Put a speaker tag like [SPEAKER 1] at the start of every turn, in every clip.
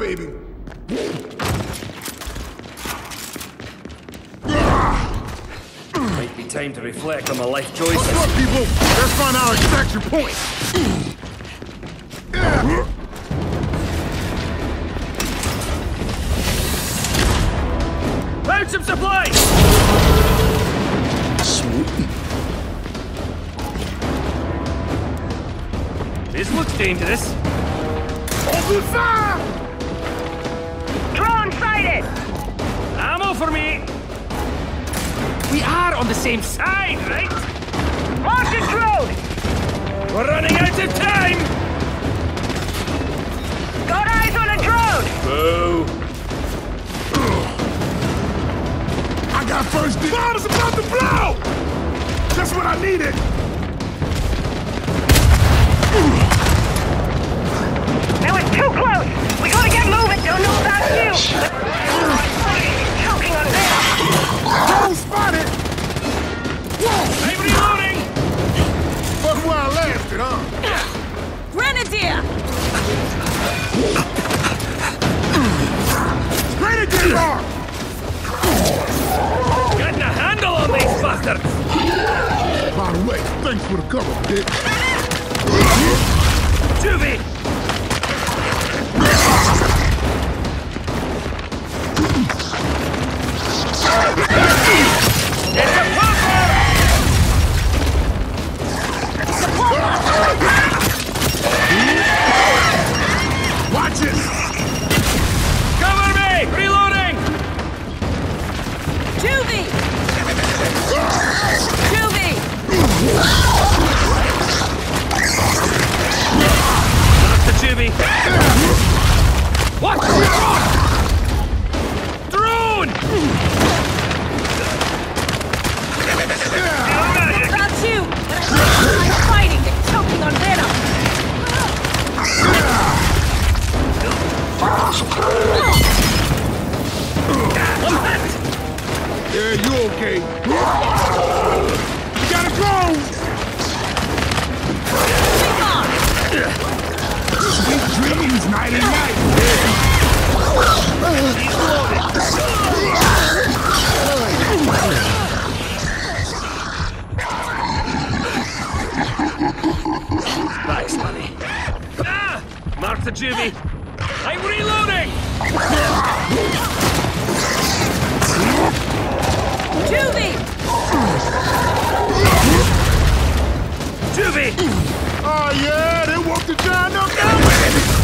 [SPEAKER 1] baby.
[SPEAKER 2] Might be time to reflect on my life choices.
[SPEAKER 1] Look, people, let's find our extraction point.
[SPEAKER 2] Found some supplies! This looks dangerous.
[SPEAKER 1] Open fire!
[SPEAKER 2] For me! We are on the same side, right?
[SPEAKER 3] Marking drone!
[SPEAKER 2] We're running out of time!
[SPEAKER 3] Got eyes on a drone!
[SPEAKER 2] Boo!
[SPEAKER 1] I got first dibs. Bomb is about to blow! Just what I needed. Oh, Thanks,
[SPEAKER 2] Manny. Ah! Mark the Juvie! I'm reloading!
[SPEAKER 3] Juvie!
[SPEAKER 2] Juvie!
[SPEAKER 1] Oh yeah, they walked the giant up that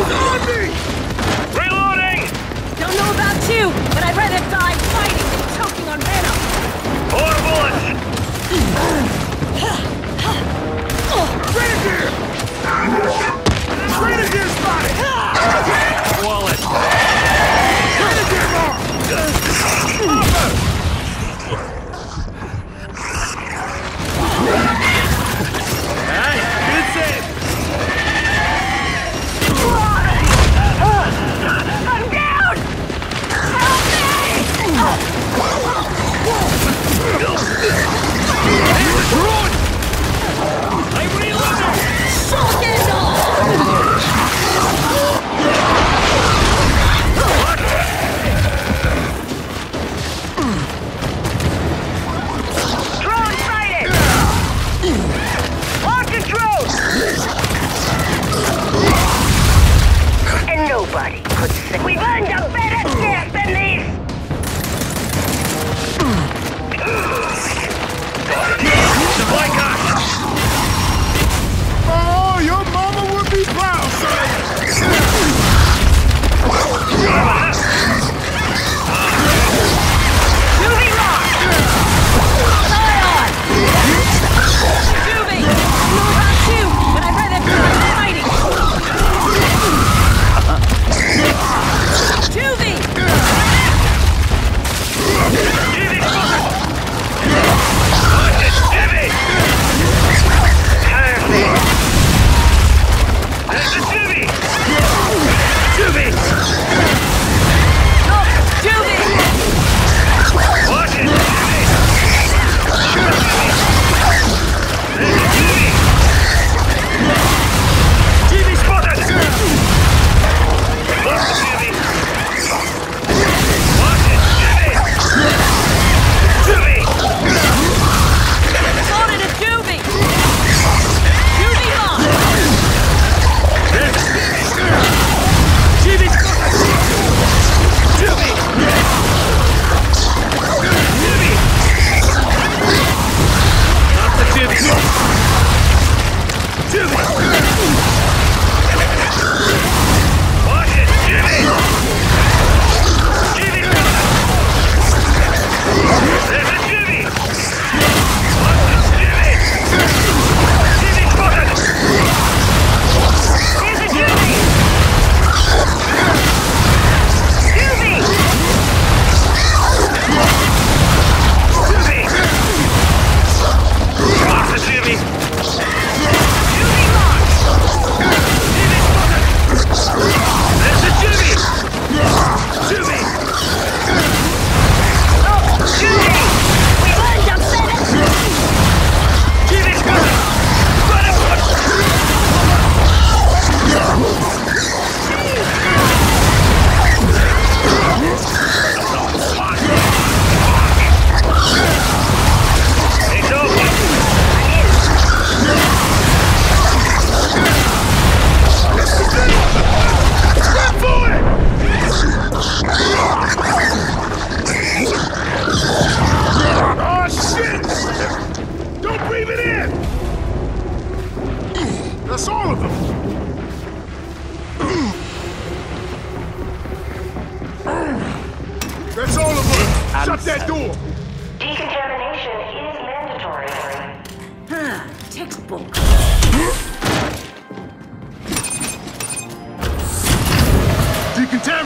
[SPEAKER 1] Enemies on me!
[SPEAKER 2] Reloading!
[SPEAKER 3] Don't know about you, but I'd rather die fighting than choking on venom!
[SPEAKER 2] Four bullets!
[SPEAKER 1] Grenadier! Grenadier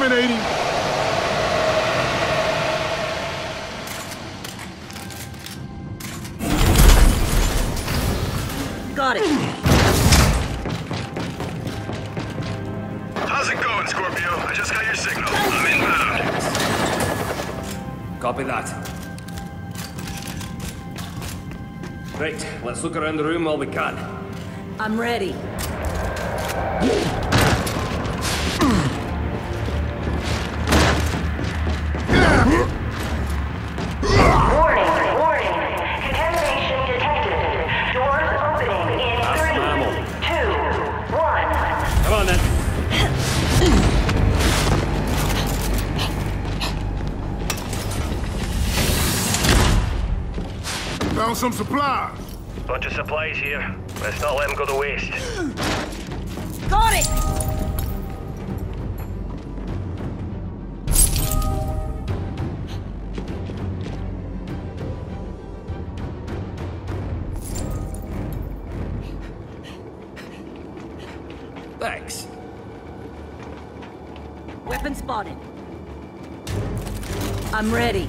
[SPEAKER 2] Terminating. Got
[SPEAKER 4] it. How's it going, Scorpio? I just got your signal. I'm inbound.
[SPEAKER 2] Copy that. Great. Let's look around the room while we can.
[SPEAKER 1] I'm ready.
[SPEAKER 4] some supplies.
[SPEAKER 2] Bunch of supplies here. Let's not let them go to waste.
[SPEAKER 1] Got it!
[SPEAKER 2] Thanks.
[SPEAKER 1] Weapon spotted. I'm ready.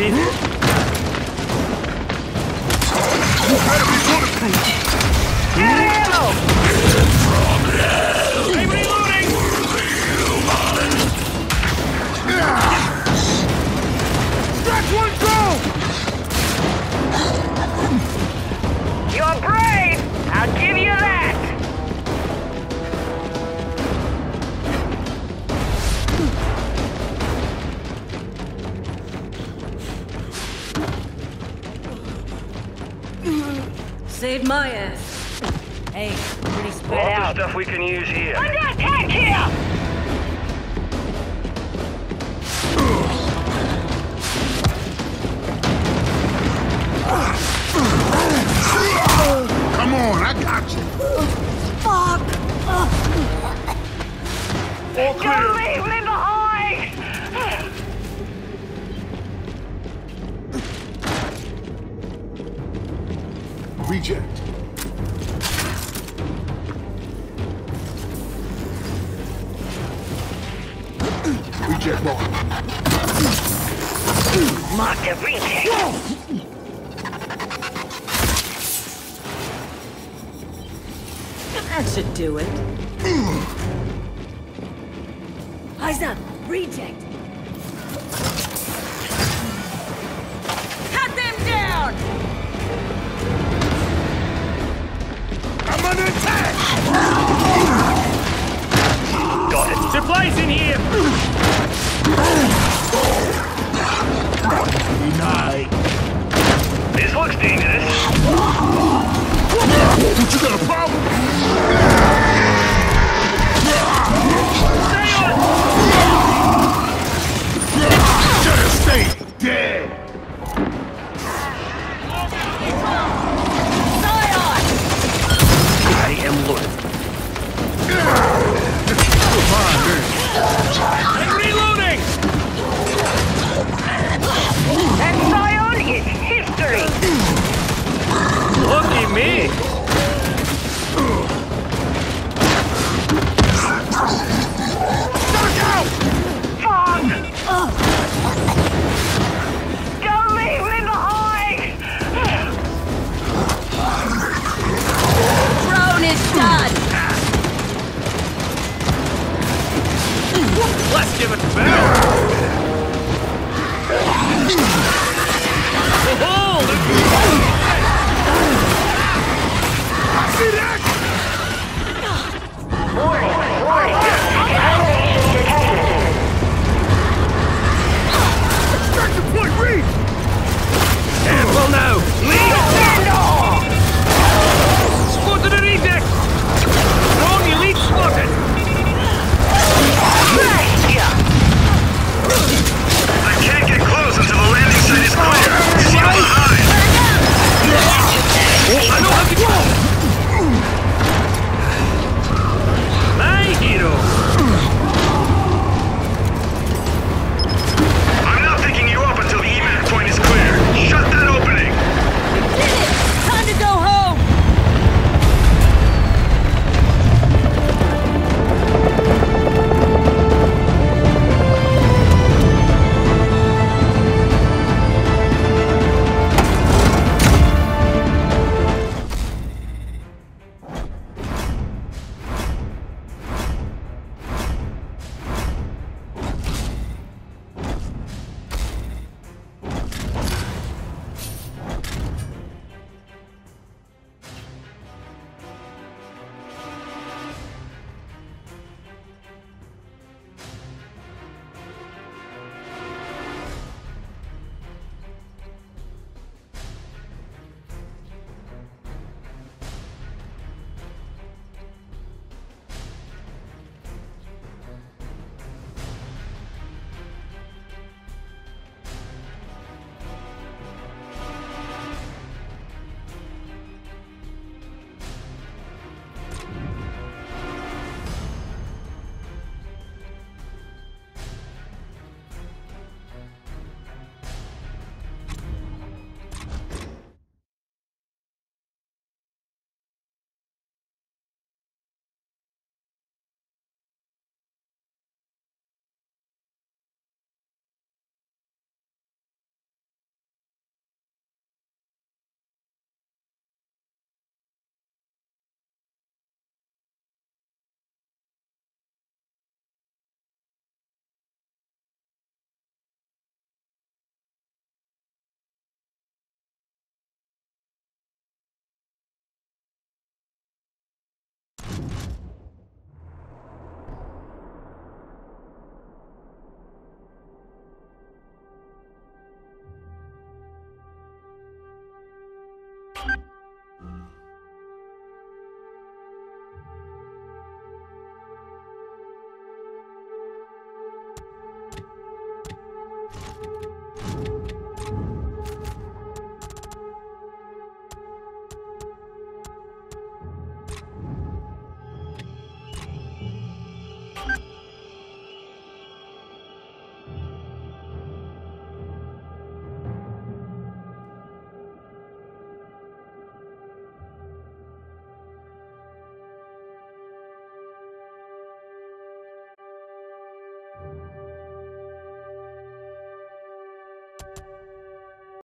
[SPEAKER 5] teeth.
[SPEAKER 3] saved my ass. Hey, pretty spread All
[SPEAKER 2] the stuff we can use here.
[SPEAKER 5] Under attack here!
[SPEAKER 1] Come on, I got you.
[SPEAKER 3] Fuck.
[SPEAKER 1] All clear.
[SPEAKER 5] Don't leave me.
[SPEAKER 1] Reject. Reject ball.
[SPEAKER 5] Mark the reject.
[SPEAKER 3] That should do it. Eyes up. Reject. Cut them down!
[SPEAKER 2] Supplies in here!